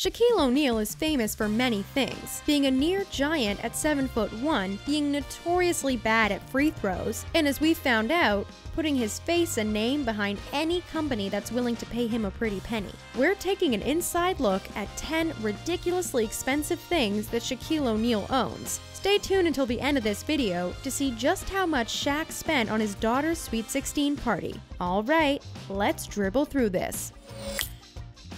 Shaquille O'Neal is famous for many things, being a near giant at 7 foot 1, being notoriously bad at free throws, and as we found out, putting his face and name behind any company that's willing to pay him a pretty penny. We're taking an inside look at 10 ridiculously expensive things that Shaquille O'Neal owns. Stay tuned until the end of this video to see just how much Shaq spent on his daughter's Sweet 16 party. Alright, let's dribble through this.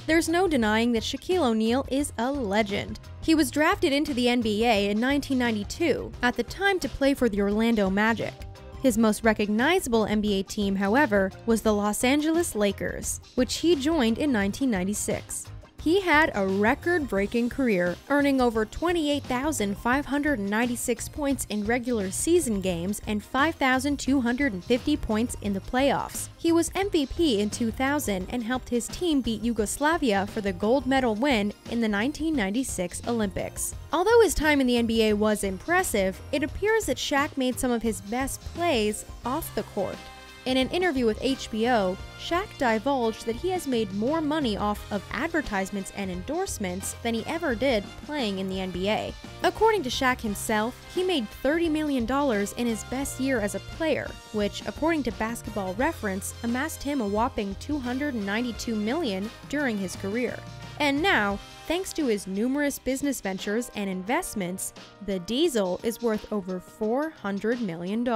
There's no denying that Shaquille O'Neal is a legend. He was drafted into the NBA in 1992, at the time to play for the Orlando Magic. His most recognizable NBA team, however, was the Los Angeles Lakers, which he joined in 1996. He had a record breaking career, earning over 28,596 points in regular season games and 5,250 points in the playoffs. He was MVP in 2000 and helped his team beat Yugoslavia for the gold medal win in the 1996 Olympics. Although his time in the NBA was impressive, it appears that Shaq made some of his best plays off the court. In an interview with HBO, Shaq divulged that he has made more money off of advertisements and endorsements than he ever did playing in the NBA. According to Shaq himself, he made $30 million in his best year as a player, which, according to Basketball Reference, amassed him a whopping 292 million during his career. And now, Thanks to his numerous business ventures and investments, the diesel is worth over $400 million.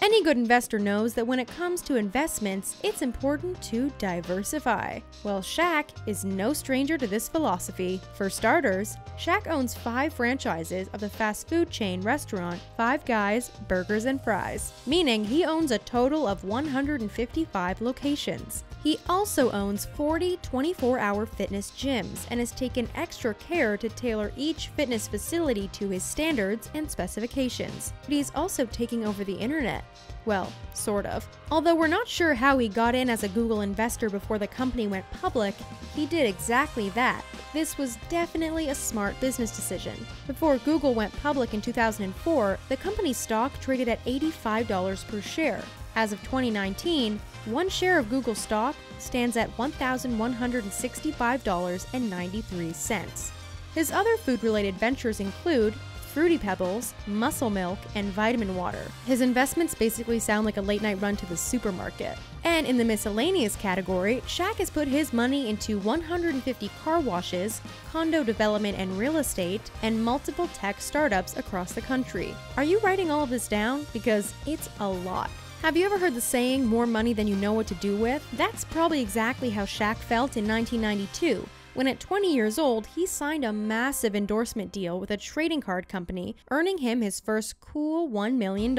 Any good investor knows that when it comes to investments, it's important to diversify. Well, Shaq is no stranger to this philosophy. For starters, Shaq owns five franchises of the fast food chain restaurant Five Guys Burgers and Fries, meaning he owns a total of 155 locations. He also owns 40 24 hour fitness gyms and has taken extra care to tailor each fitness facility to his standards and specifications. But he's also taking over the internet. Well, sort of. Although we're not sure how he got in as a Google investor before the company went public, he did exactly that. This was definitely a smart business decision. Before Google went public in 2004, the company's stock traded at $85 per share. As of 2019, one share of Google stock stands at $1,165.93. His other food related ventures include Fruity Pebbles, Muscle Milk, and Vitamin Water. His investments basically sound like a late night run to the supermarket. And in the miscellaneous category, Shaq has put his money into 150 car washes, condo development and real estate, and multiple tech startups across the country. Are you writing all of this down? Because it's a lot. Have you ever heard the saying, more money than you know what to do with? That's probably exactly how Shaq felt in 1992 when at 20 years old, he signed a massive endorsement deal with a trading card company, earning him his first cool $1 million.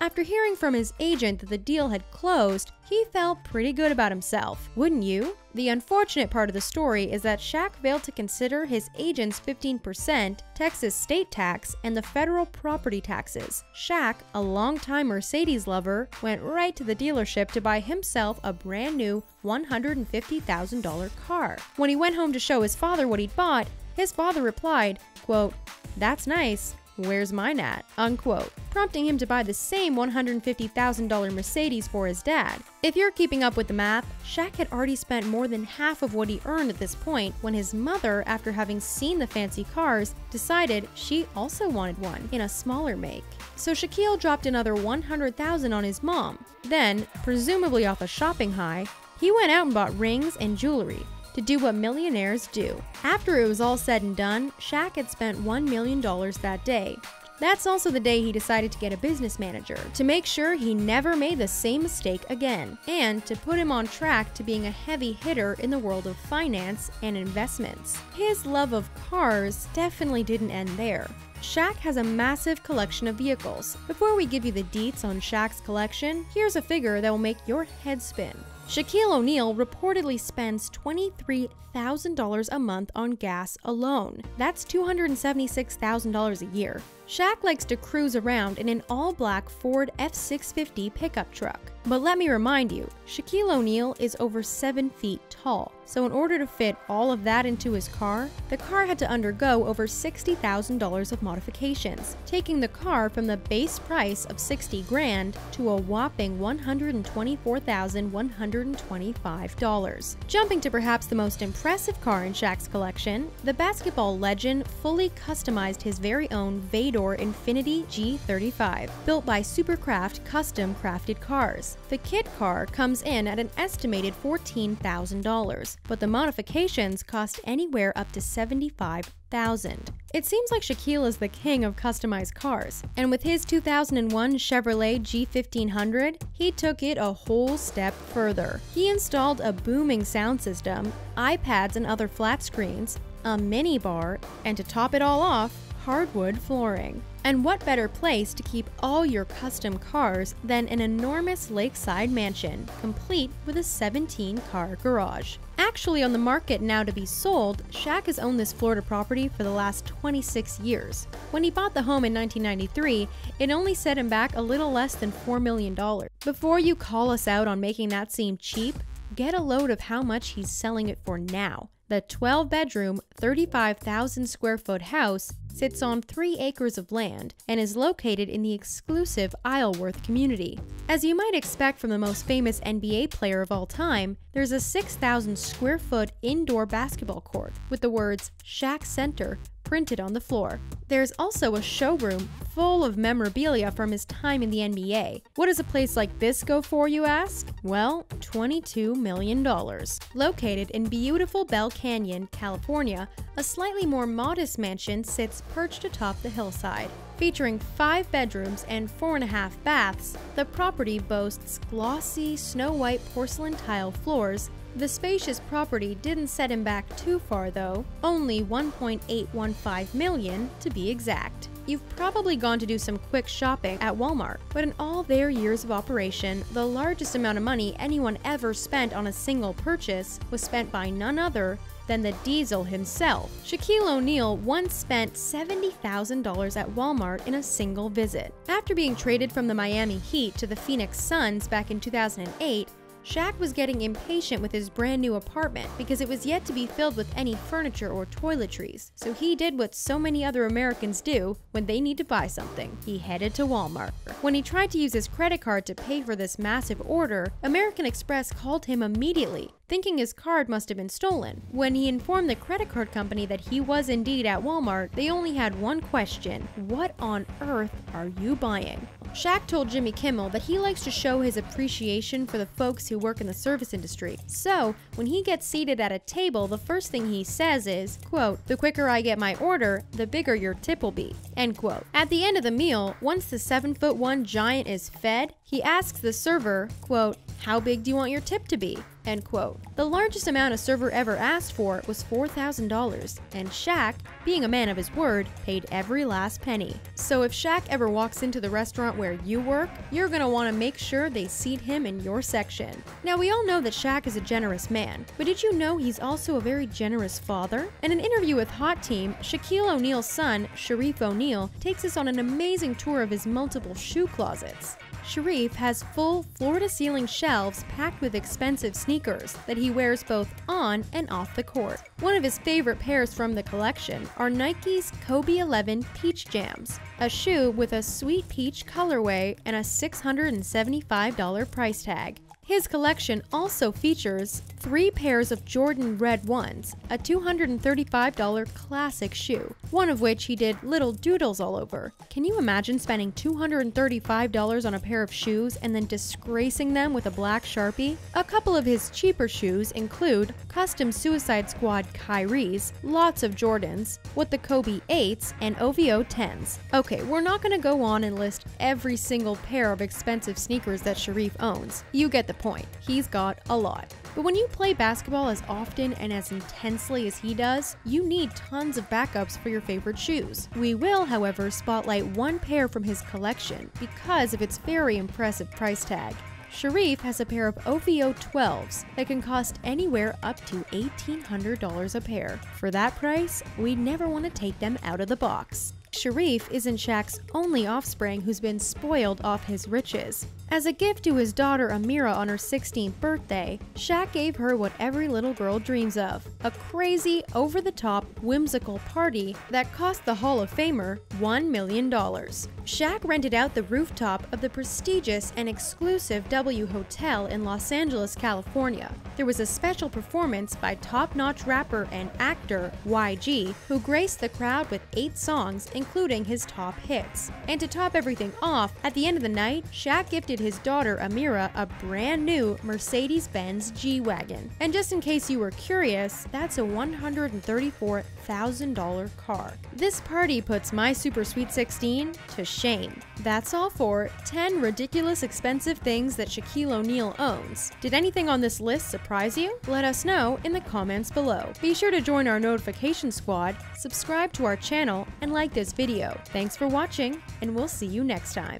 After hearing from his agent that the deal had closed, he felt pretty good about himself, wouldn't you? The unfortunate part of the story is that Shaq failed to consider his agent's 15% Texas state tax and the federal property taxes. Shaq, a longtime Mercedes lover, went right to the dealership to buy himself a brand new $150,000 car. When he went home to show his father what he'd bought, his father replied, quote, That's nice, where's mine at? Unquote, prompting him to buy the same $150,000 Mercedes for his dad. If you're keeping up with the math, Shaq had already spent more than half of what he earned at this point when his mother, after having seen the fancy cars, decided she also wanted one in a smaller make. So Shaquille dropped another 100,000 on his mom. Then, presumably off a shopping high, he went out and bought rings and jewelry to do what millionaires do. After it was all said and done, Shaq had spent $1 million that day. That's also the day he decided to get a business manager to make sure he never made the same mistake again, and to put him on track to being a heavy hitter in the world of finance and investments. His love of cars definitely didn't end there. Shaq has a massive collection of vehicles. Before we give you the deets on Shaq's collection, here's a figure that will make your head spin. Shaquille O'Neal reportedly spends $23,000 a month on gas alone. That's $276,000 a year. Shaq likes to cruise around in an all black Ford F 650 pickup truck. But let me remind you, Shaquille O'Neal is over 7 feet tall, so in order to fit all of that into his car, the car had to undergo over $60,000 of modifications, taking the car from the base price of 60 grand to a whopping $124,125. Jumping to perhaps the most impressive car in Shaq's collection, the basketball legend fully customized his very own Vaydor Infiniti G35, built by Supercraft Custom Crafted Cars. The kit car comes in at an estimated $14,000, but the modifications cost anywhere up to 75,000. It seems like Shaquille is the king of customized cars, and with his 2001 Chevrolet G1500, he took it a whole step further. He installed a booming sound system, iPads and other flat screens, a mini bar, and to top it all off, hardwood flooring. And what better place to keep all your custom cars than an enormous lakeside mansion, complete with a 17 car garage. Actually on the market now to be sold, Shaq has owned this Florida property for the last 26 years. When he bought the home in 1993, it only set him back a little less than $4 million. Before you call us out on making that seem cheap, get a load of how much he's selling it for now. The 12 bedroom, 35,000 square foot house sits on three acres of land and is located in the exclusive Isleworth community. As you might expect from the most famous NBA player of all time, there's a 6,000 square foot indoor basketball court with the words Shaq Center printed on the floor. There's also a showroom full of memorabilia from his time in the NBA. What does a place like this go for, you ask? Well, $22 million. Located in beautiful Bell Canyon, California, a slightly more modest mansion sits perched atop the hillside. Featuring five bedrooms and four and a half baths, the property boasts glossy, snow white porcelain tile floors the spacious property didn't set him back too far though, only 1.815 million to be exact. You've probably gone to do some quick shopping at Walmart, but in all their years of operation, the largest amount of money anyone ever spent on a single purchase was spent by none other than the Diesel himself. Shaquille O'Neal once spent $70,000 at Walmart in a single visit. After being traded from the Miami Heat to the Phoenix Suns back in 2008, Shaq was getting impatient with his brand new apartment because it was yet to be filled with any furniture or toiletries, so he did what so many other Americans do when they need to buy something. He headed to Walmart. When he tried to use his credit card to pay for this massive order, American Express called him immediately thinking his card must have been stolen. When he informed the credit card company that he was indeed at Walmart, they only had one question What on earth are you buying? Shaq told Jimmy Kimmel that he likes to show his appreciation for the folks who work in the service industry. So, when he gets seated at a table, the first thing he says is, quote, the quicker I get my order, the bigger your tip will be, end quote. At the end of the meal, once the 7 foot 1 giant is fed, he asks the server, quote, how big do you want your tip to be? End quote. The largest amount a server ever asked for was $4,000, and Shaq, being a man of his word, paid every last penny. So if Shaq ever walks into the restaurant where you work, you're gonna wanna make sure they seat him in your section. Now we all know that Shaq is a generous man, but did you know he's also a very generous father? In an interview with Hot Team, Shaquille O'Neal's son, Shareef O'Neal, takes us on an amazing tour of his multiple shoe closets. Shareef has full floor-to-ceiling shelves packed with expensive sneakers that he wears both on and off the court. One of his favorite pairs from the collection are Nike's Kobe 11 Peach Jams, a shoe with a sweet peach colorway and a $675 price tag. His collection also features three pairs of Jordan Red Ones, a $235 classic shoe, one of which he did little doodles all over. Can you imagine spending $235 on a pair of shoes and then disgracing them with a black Sharpie? A couple of his cheaper shoes include custom Suicide Squad Kyries, lots of Jordans, what the Kobe 8s and OVO 10s. Okay, we're not going to go on and list every single pair of expensive sneakers that Shareef owns. You get the the point. He's got a lot. But when you play basketball as often and as intensely as he does, you need tons of backups for your favorite shoes. We will, however, spotlight one pair from his collection because of its very impressive price tag. Shareef has a pair of OVO 12s that can cost anywhere up to $1,800 a pair. For that price, we'd never want to take them out of the box. Shareef isn't Shaq's only offspring who's been spoiled off his riches. As a gift to his daughter Amirah on her 16th birthday, Shaq gave her what every little girl dreams of a crazy, over the top, whimsical party that cost the Hall of Famer $1 million. Shaq rented out the rooftop of the prestigious and exclusive W Hotel in Los Angeles, California. There was a special performance by top notch rapper and actor YG, who graced the crowd with eight songs, including his top hits. And to top everything off, at the end of the night, Shaq gifted his daughter Amirah a brand new Mercedes Benz G Wagon. And just in case you were curious, that's a $134,000 car. This party puts my Super Sweet 16 to shame. That's all for 10 ridiculous expensive things that Shaquille O'Neal owns. Did anything on this list surprise you? Let us know in the comments below. Be sure to join our notification squad, subscribe to our channel, and like this video. Thanks for watching, and we'll see you next time.